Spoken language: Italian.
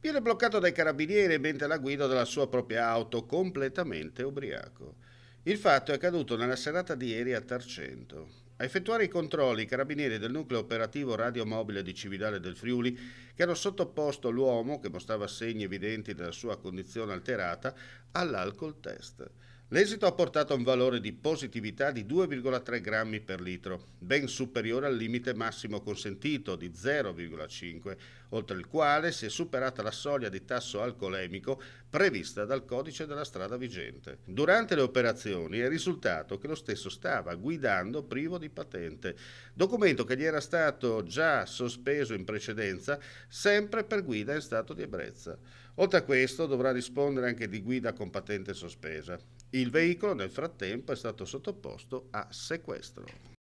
Viene bloccato dai carabinieri mentre la guida della sua propria auto, completamente ubriaco. Il fatto è accaduto nella serata di ieri a Tarcento. A effettuare i controlli i carabinieri del nucleo operativo radiomobile di Cividale del Friuli, che hanno sottoposto l'uomo, che mostrava segni evidenti della sua condizione alterata, all'alcol test. L'esito ha portato a un valore di positività di 2,3 grammi per litro, ben superiore al limite massimo consentito di 0,5, oltre il quale si è superata la soglia di tasso alcolemico prevista dal codice della strada vigente. Durante le operazioni è risultato che lo stesso stava guidando privo di patente, documento che gli era stato già sospeso in precedenza, sempre per guida in stato di ebbrezza. Oltre a questo dovrà rispondere anche di guida con patente sospesa. Il veicolo nel frattempo è stato sottoposto a sequestro.